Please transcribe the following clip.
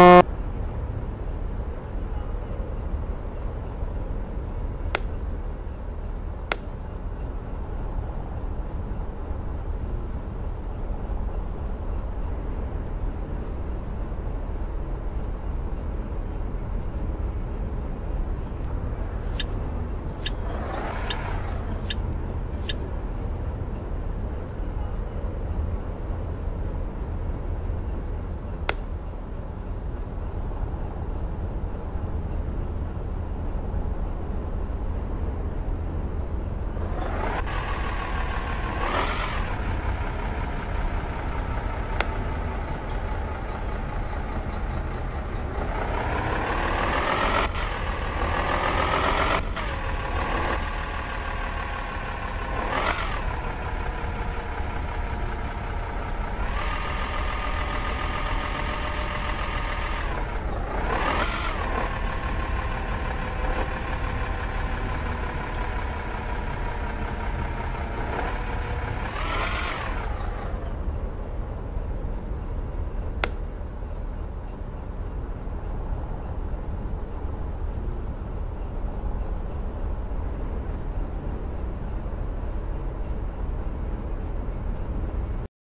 you